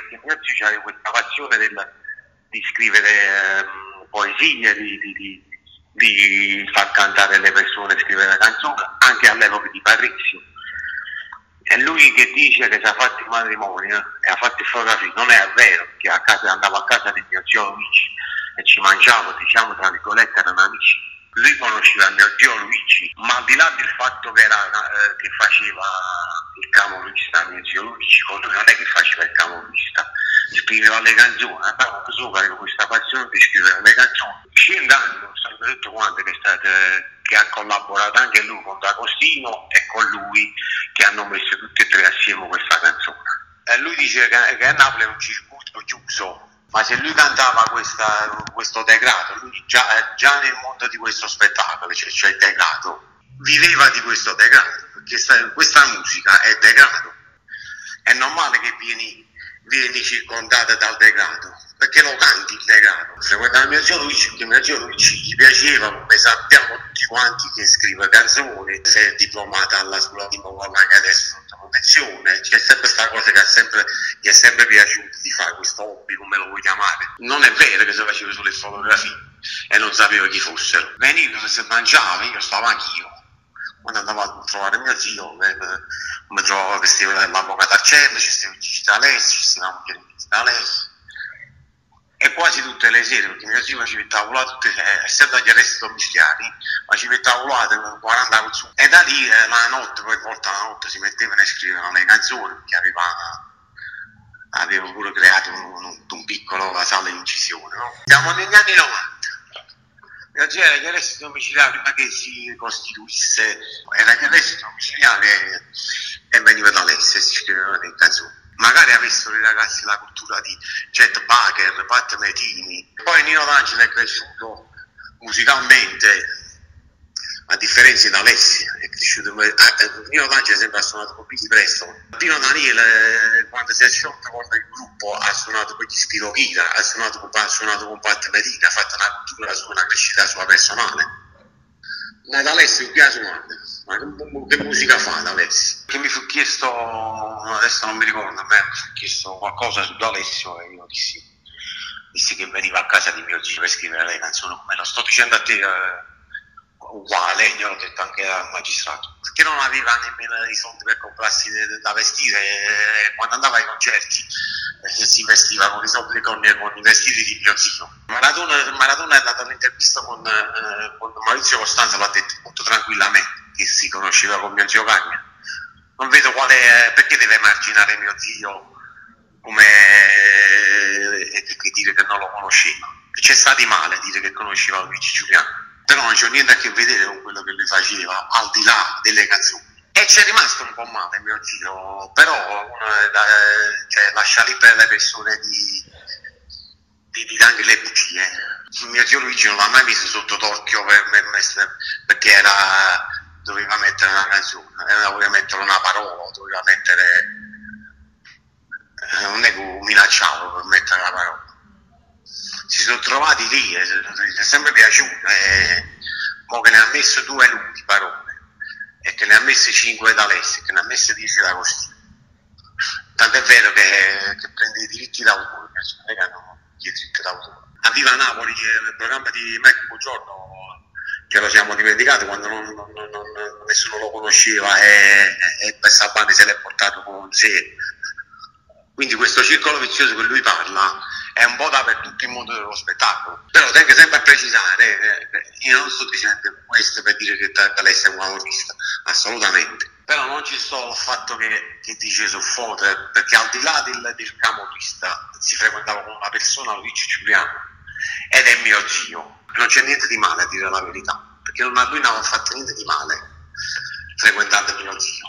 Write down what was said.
perché zio aveva questa passione del, di scrivere ehm, poesie, di, di, di, di, far cantare le persone, scrivere canzoni, anche all'epoca di Patrizio. E lui che dice che si è fatto il matrimonio e ha fatto il fotografia, non è vero, perché a casa, andava a casa di mio zio Luigi e ci mangiava, diciamo tra virgolette, erano amici lui conosceva mio zio Luigi, ma al di là del fatto che, era, eh, che faceva il camorista, mio zio Luigi, non è che faceva il camorista, scriveva le canzoni, aveva sopra questa passione di scrivere le canzoni. Scendendo, sempre tutto quanto che, state, che ha collaborato anche lui con D'Agostino e con lui che hanno messo tutti e tre assieme questa canzone. E lui dice che, che a Napoli è un circuito chiuso ma se lui cantava questa, questo degrado, lui già, già, nel mondo di questo spettacolo, cioè, cioè il degrado, viveva di questo degrado, perché sta, questa musica è degrado. È normale che vieni, vieni circondata dal degrado, perché lo canti il degrado. Frequentava mio zio Luigi, perché mio zio Luigi gli piaceva, come sappiamo tutti quanti, che scrive canzoni, si è diplomata alla scuola di che adesso protezione, c'è sempre questa cosa che sempre, gli è sempre piaciuto di fare questo hobby, come lo vuoi chiamare. Non è vero che si faceva sulle fotografie e non sapeva chi fossero. Veniva, se mangiava, io stavo anch'io. Quando andavo a trovare mio zio, eh, mi trovavo che stava l'avvocato al cielo, ci stava Gigi D'Alessio, ci stava D'Alessio e quasi tutte le sere, perché mio zio ci metteva tutte, eh, essendo agli arresti domiciliari, ma ci metteva volate 40 canzoni. E da lì eh, la notte, poi volta la notte si mettevano a scrivere le canzoni, perché aveva, aveva pure creato un, un, un piccolo sala di incisione. No? Siamo negli anni 90. Mio zio era agli arresti domiciliari prima che si costituisse, era agli arresti domiciliari e, e veniva da lei e si scrivevano le canzoni magari avessero i ragazzi la cultura di Chet Baker, Pat Metini. Poi Nino D'Angelo è cresciuto musicalmente, a differenza di Alessia, è cresciuto, eh, eh, Nino D'Angelo sempre ha suonato con Billy Preston. Pino Daniele, eh, quando si è sciolto con il gruppo, ha suonato con gli Spirochina, ha suonato con, ha suonato con Pat Metini, ha fatto una cultura sua, una crescita sua personale. Ma D'Alessio qui ha suonato ma che, che musica fa D'Alessio? Che mi fu chiesto, adesso non mi ricordo, mi fu chiesto qualcosa su D'Alessio e io dissi, dissi che veniva a casa di mio zio per scrivere le canzoni come lo sto dicendo a te eh, uguale, gliel'ho detto anche al magistrato, perché non aveva nemmeno i soldi per comprarsi da vestire e quando andava ai concerti eh, si vestiva con i soldi con, con, i vestiti di mio zio. Maradona, Maradona è andato all'intervista con, eh, con Maurizio Costanza, l'ha detto molto tranquillamente che si conosceva con mio zio Cagna. Non vedo quale, perché deve emarginare mio zio come e, e dire che non lo conosceva. C'è sta di male dire che conosceva Luigi Giuliano, però non c'è niente a che vedere con quello che lui faceva, al di là delle canzoni. E c'è rimasto un po' male mio zio, però eh, cioè, lascia libere le persone di, di, di anche le bugie. Mio zio Luigi non l'ha mai messo sotto torchio per, per, perché era doveva mettere una canzone, eh, doveva mettere una parola, doveva mettere... Eh, non è che minacciavo per mettere la parola. Si sono trovati lì, e è sempre piaciuto, e mo che ne ha messo due lui parole, e che ne ha messe cinque da Alessi, che ne ha messe dieci da Agostino. Tant'è vero che, che prende i diritti d'autore, non è che hanno i diritti d'autore. A Viva Napoli, nel programma di Mac Buongiorno, che lo siamo dimenticati quando non, non, non, nessuno lo conosceva e, e Sabani se l'è portato con sé. Quindi questo circolo vizioso che lui parla è un po' dappertutto il mondo dello spettacolo. Però tengo sempre a precisare, eh, io non sto dicendo questo per dire che D'Alessio è un autista, assolutamente. Però non ci sto il fatto che, che dice su foto, perché al di là del, del camorista si frequentava con una persona, Luigi Giuliano, ed è mio zio non c'è niente di male a dire la verità, perché lui non ha fatto niente di male frequentando mio zio.